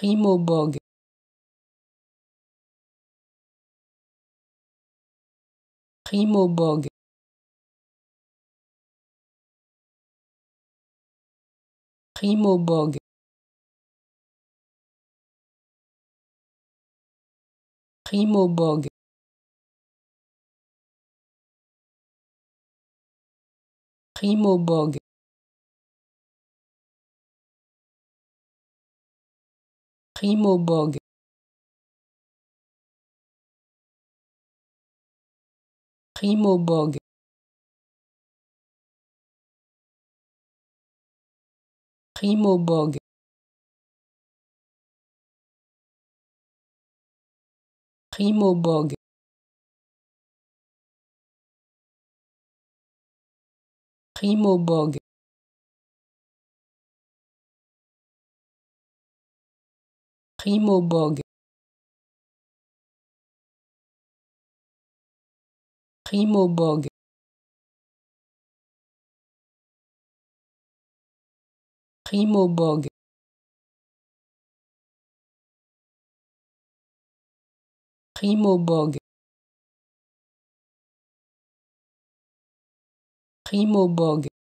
primaudebourg primaudebourg primaudebourg primaudebourg primaudebourg Primo Primo Primo Bog. Bog. Primo Bog. Primo Bog. primaubourg primaubourg primaubourg primaubourg primaubourg